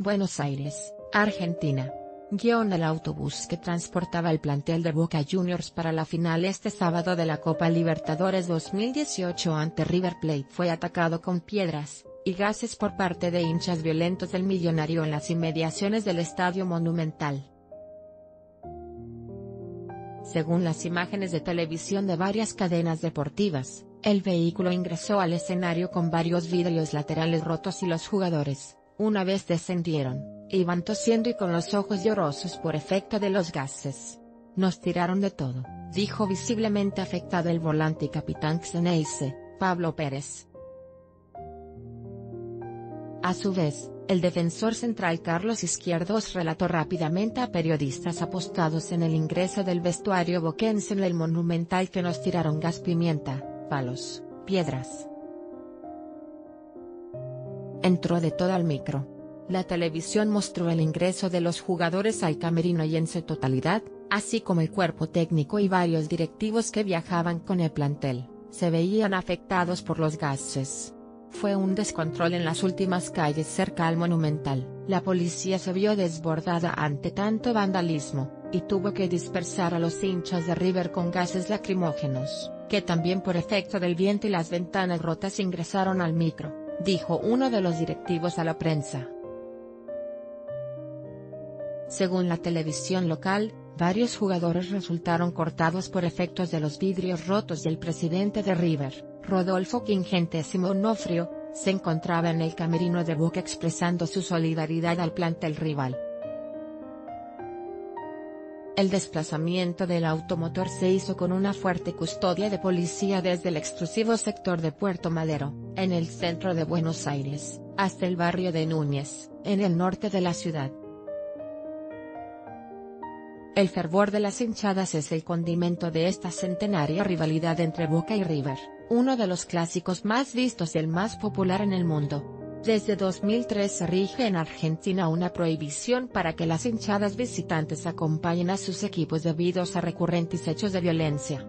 Buenos Aires, Argentina. Guión el autobús que transportaba el plantel de Boca Juniors para la final este sábado de la Copa Libertadores 2018 ante River Plate fue atacado con piedras y gases por parte de hinchas violentos del millonario en las inmediaciones del Estadio Monumental. Según las imágenes de televisión de varias cadenas deportivas, el vehículo ingresó al escenario con varios vidrios laterales rotos y los jugadores, una vez descendieron, iban tosiendo y con los ojos llorosos por efecto de los gases. Nos tiraron de todo, dijo visiblemente afectado el volante y capitán Xeneize, Pablo Pérez. A su vez, el defensor central Carlos Izquierdos relató rápidamente a periodistas apostados en el ingreso del vestuario boquense en el Monumental que nos tiraron gas pimienta, palos, piedras. Entró de todo al micro. La televisión mostró el ingreso de los jugadores al camerino y en su totalidad, así como el cuerpo técnico y varios directivos que viajaban con el plantel, se veían afectados por los gases. Fue un descontrol en las últimas calles cerca al Monumental. La policía se vio desbordada ante tanto vandalismo, y tuvo que dispersar a los hinchas de River con gases lacrimógenos, que también por efecto del viento y las ventanas rotas ingresaron al micro, dijo uno de los directivos a la prensa. Según la televisión local, varios jugadores resultaron cortados por efectos de los vidrios rotos y el presidente de River, Rodolfo Quingentésimo Nofrio, se encontraba en el camerino de Boca expresando su solidaridad al plantel rival. El desplazamiento del automotor se hizo con una fuerte custodia de policía desde el exclusivo sector de Puerto Madero, en el centro de Buenos Aires, hasta el barrio de Núñez, en el norte de la ciudad. El fervor de las hinchadas es el condimento de esta centenaria rivalidad entre Boca y River, uno de los clásicos más vistos y el más popular en el mundo. Desde 2003 se rige en Argentina una prohibición para que las hinchadas visitantes acompañen a sus equipos debido a recurrentes hechos de violencia.